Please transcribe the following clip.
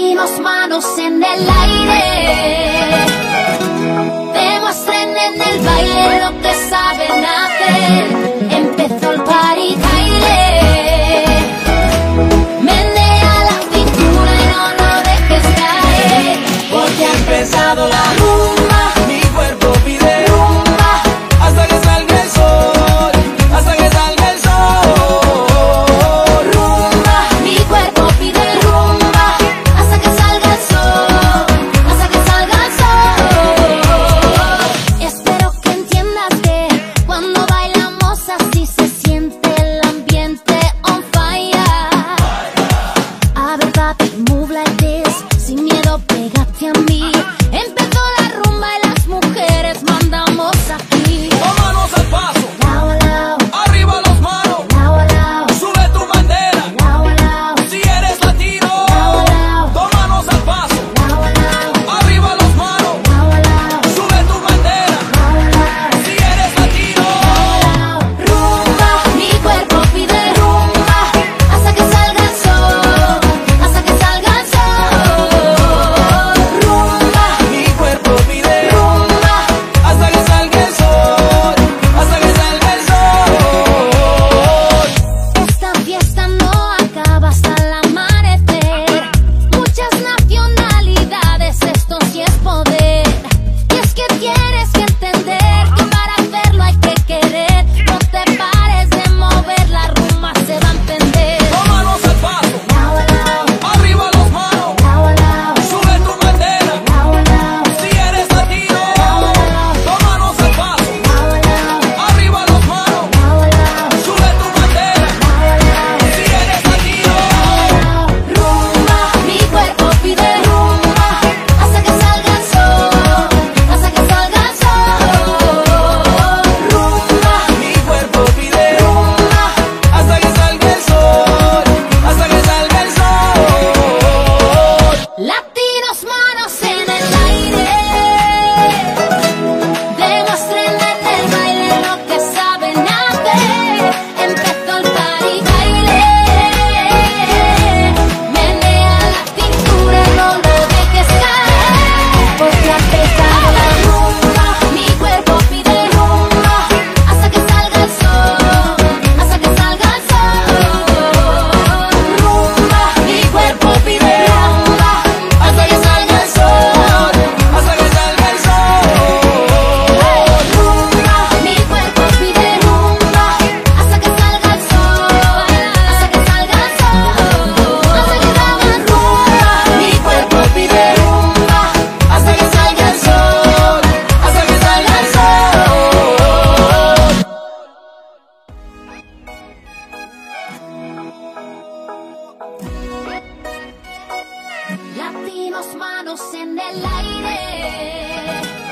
latinos, manos en el aire. Demuestren en el baile lo que saben hacer. move like this, sin miedo pégate a mí. Empezó la rumba y las mujeres mandamos aquí. manos en el aire.